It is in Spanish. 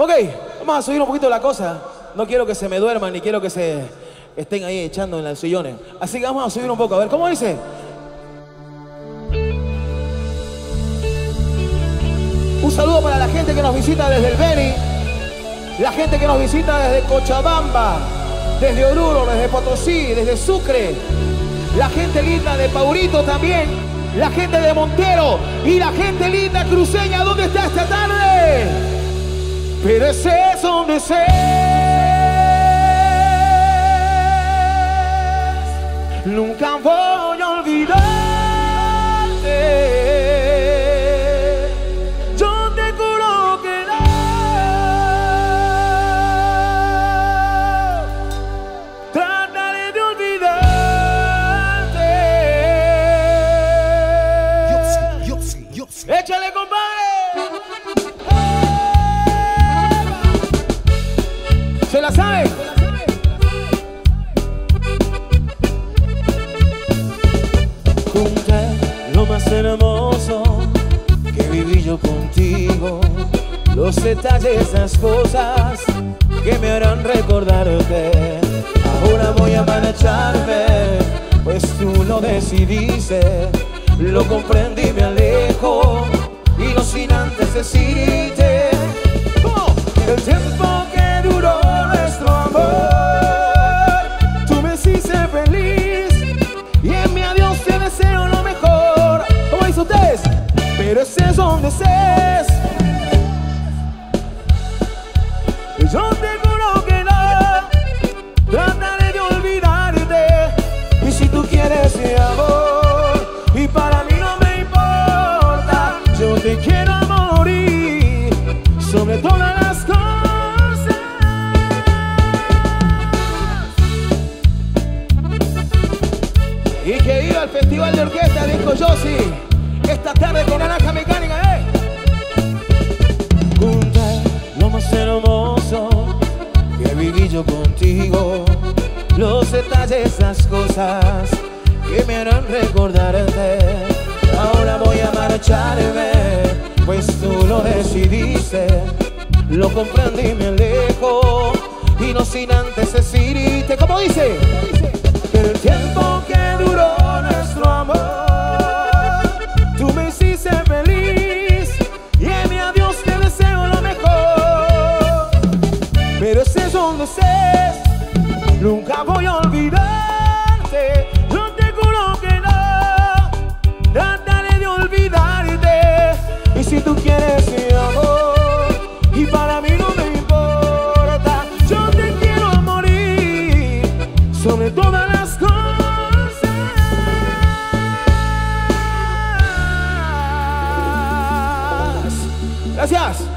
Ok, vamos a subir un poquito la cosa. No quiero que se me duerman ni quiero que se estén ahí echando en los sillones. Así que vamos a subir un poco. A ver, ¿cómo dice? Un saludo para la gente que nos visita desde el Beni, la gente que nos visita desde Cochabamba, desde Oruro, desde Potosí, desde Sucre, la gente linda de Paurito también, la gente de Montero y la gente linda cruceña. ¿Dónde está esta tarde? Pero ese es donde se Nunca voy a olvidarte. La sabe? Junté lo más hermoso que viví yo contigo. Los detalles, las cosas que me harán recordarte. Ahora voy a marcharme, pues tú lo decidiste. Lo comprendí, me alejo y no sin antes decirte. ¿Cómo? El tiempo Pero ese es donde estés. Yo te juro que no trataré de olvidarte. Y si tú quieres mi amor, y para mí no me importa, yo te quiero morir sobre todas las cosas. Y iba al festival de orquesta, dijo Yossi, esta tarde con Naranja Mecánica, ¿eh? Junta lo más hermoso que viví yo contigo, los detalles, las cosas que me harán recordarte. Ahora voy a marcharme, pues tú lo decidiste, lo comprendí, me alejo y no sin antes decirte, ¿cómo dice? Que el tiempo que duró Gracias.